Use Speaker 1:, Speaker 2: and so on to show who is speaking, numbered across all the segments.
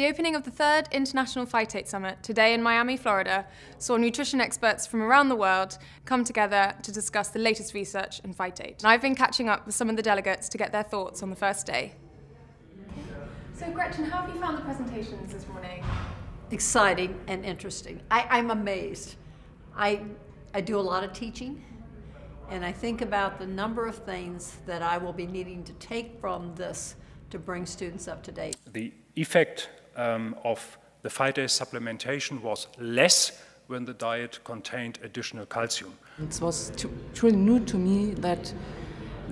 Speaker 1: The opening of the third International Phytate Summit today in Miami, Florida, saw nutrition experts from around the world come together to discuss the latest research in phytate. And I've been catching up with some of the delegates to get their thoughts on the first day. So, Gretchen, how have you found the presentations this morning?
Speaker 2: Exciting and interesting. I, am amazed. I, I do a lot of teaching, and I think about the number of things that I will be needing to take from this to bring students up to date.
Speaker 3: The effect um, of the phytase supplementation was less when the diet contained additional calcium.
Speaker 4: It was truly new to me that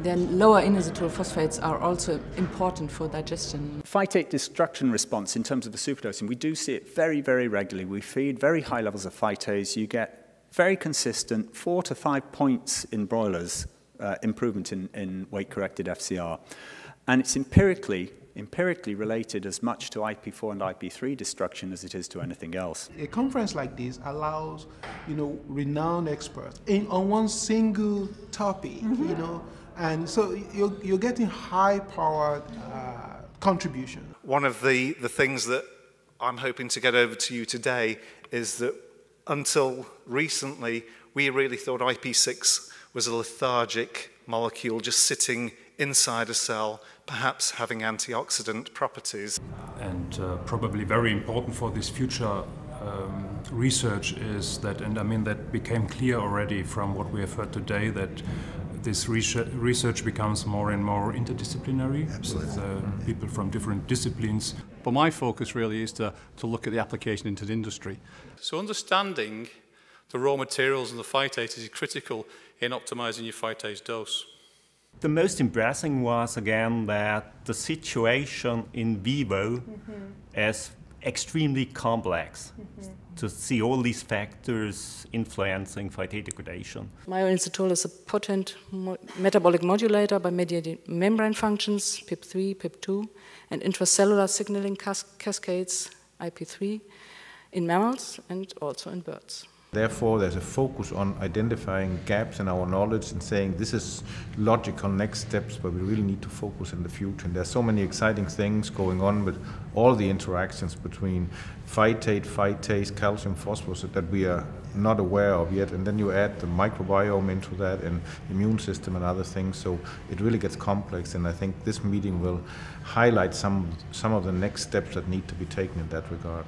Speaker 4: the lower inositol phosphates are also important for digestion.
Speaker 5: Phytate destruction response in terms of the superdosing, we do see it very, very regularly. We feed very high levels of phytase. You get very consistent four to five points in broilers uh, improvement in, in weight-corrected FCR. And it's empirically empirically related as much to IP4 and IP3 destruction as it is to anything else.
Speaker 6: A conference like this allows, you know, renowned experts in, on one single topic, mm -hmm. you know, and so you're, you're getting high-powered uh, contribution.
Speaker 7: One of the, the things that I'm hoping to get over to you today is that until recently, we really thought IP6 was a lethargic molecule just sitting inside a cell, perhaps having antioxidant properties.
Speaker 3: And uh, probably very important for this future um, research is that, and I mean that became clear already from what we have heard today, that this research becomes more and more interdisciplinary
Speaker 8: Absolutely.
Speaker 3: with uh, people from different disciplines.
Speaker 9: But my focus really is to, to look at the application into the industry.
Speaker 10: So understanding the raw materials and the phytate is critical in optimizing your phytase dose.
Speaker 11: The most embarrassing was again that the situation in vivo mm -hmm. is extremely complex mm -hmm. to see all these factors influencing phytate degradation.
Speaker 4: Myoinositol is a potent mo metabolic modulator by mediating membrane functions, PIP3, PIP2, and intracellular signaling cas cascades, IP3, in mammals and also in birds.
Speaker 8: Therefore, there's a focus on identifying gaps in our knowledge and saying this is logical next steps, but we really need to focus in the future. And there's so many exciting things going on with all the interactions between phytate, phytase, calcium, phosphorus that we are not aware of yet. And then you add the microbiome into that and immune system and other things. So it really gets complex. And I think this meeting will highlight some, some of the next steps that need to be taken in that regard.